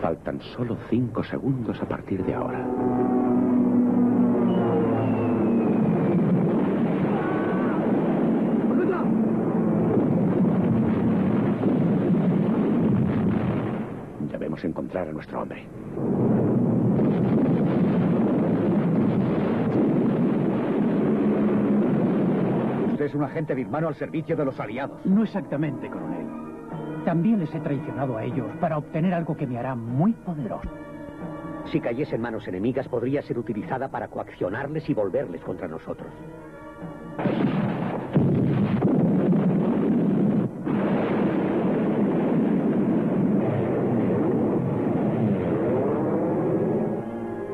Faltan solo cinco segundos a partir de ahora. Debemos encontrar a nuestro hombre. Usted es un agente birmano al servicio de los aliados. No exactamente, coronel. También les he traicionado a ellos para obtener algo que me hará muy poderoso. Si cayese en manos enemigas, podría ser utilizada para coaccionarles y volverles contra nosotros.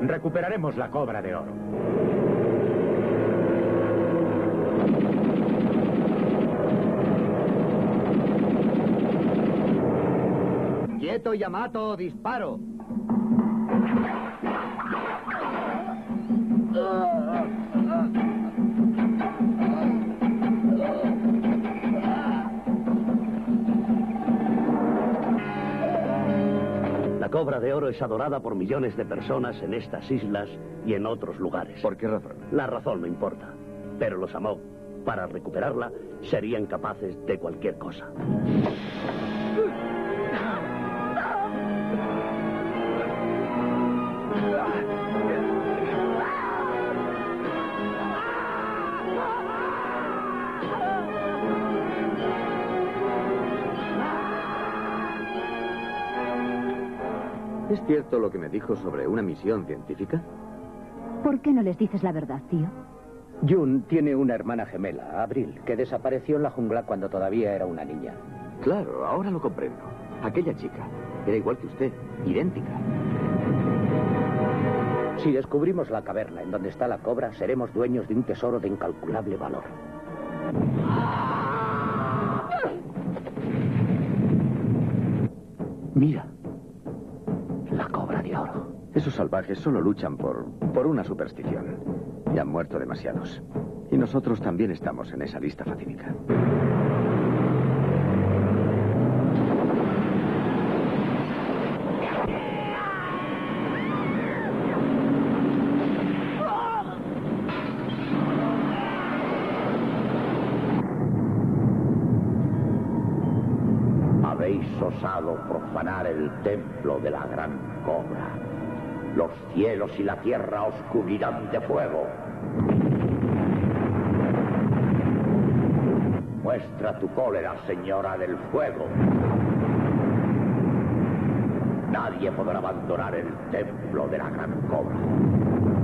Recuperaremos la cobra de oro. ¡Quieto, Yamato! ¡Disparo! La cobra de oro es adorada por millones de personas en estas islas y en otros lugares. ¿Por qué razón? La razón no importa, pero los Amok, para recuperarla, serían capaces de cualquier cosa. ¿Es cierto lo que me dijo sobre una misión científica? ¿Por qué no les dices la verdad, tío? Jun tiene una hermana gemela, Abril, que desapareció en la jungla cuando todavía era una niña. Claro, ahora lo comprendo. Aquella chica era igual que usted, idéntica. Si descubrimos la caverna en donde está la cobra, seremos dueños de un tesoro de incalculable valor. Mira, Esos salvajes solo luchan por, por una superstición. Ya han muerto demasiados. Y nosotros también estamos en esa lista fatídica. Habéis osado profanar el templo de la gran cobra. Los cielos y la tierra os cubrirán de fuego. Muestra tu cólera, señora del fuego. Nadie podrá abandonar el templo de la gran cobra.